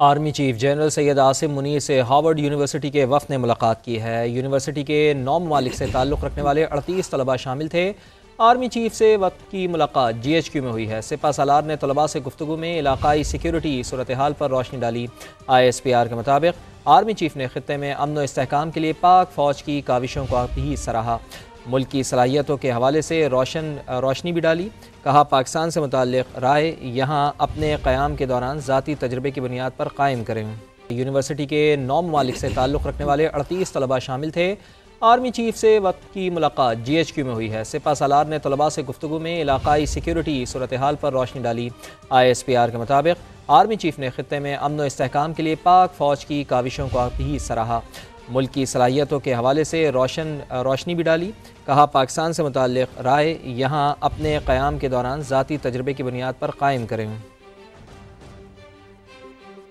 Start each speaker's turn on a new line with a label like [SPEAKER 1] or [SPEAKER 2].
[SPEAKER 1] Army chief general Syed Asim Munir से Harvard university के वफ़ ने मुलाकात की है। यूनिवर्सिटी के नौ ममालिक से ताल्लुक़ रखने वाले अड़तीस तलबा शामिल थे। आर्मी चीफ से वक्त की मुलाकात जी एच क्यू में हुई है। सिपा सालार ने तलबा से गुफ्तु में इलाकई सिक्योरिटी सूरत हाल पर रोशनी डाली। आई एस पी आर के मुताबिक आर्मी चीफ ने खत्े में अमन व इसकाम के लिए पाक फ़ौज की काविशों को भी सराहा। मुल्क की सलाहियतों के हवाले से रोशन, रोशनी भी डाली, कहा पाकिस्तान से मुतल राय यहाँ अपने क़्याम के दौरान ज़ाती तजर्बे की बुनियाद पर कायम करें। यूनिवर्सिटी के नौ ममालिक से ताल्लुक़ रखने वाले अड़तीस तलबा शामिल थे। आर्मी चीफ से वक्त की मुलाकात जी एच क्यू में हुई है। सिपा सालार ने तलबा से गुफ्तु में इलाकई सिक्योरिटी सूरत हाल पर रोशनी डाली। आई एस पी आर के मुताबिक आर्मी चीफ ने खत्े में अमन व इसकाम के लिए पाक फ़ौज की काविशों को भी सराहा। मुल्क की सलाहियतों के हवाले से रोशन, रोशनी भी डाली, कहा, पाकिस्तान से मुतल राय यहाँ अपने क़्याम के दौरान ज़ाती तजर्बे की बुनियाद पर कायम करें।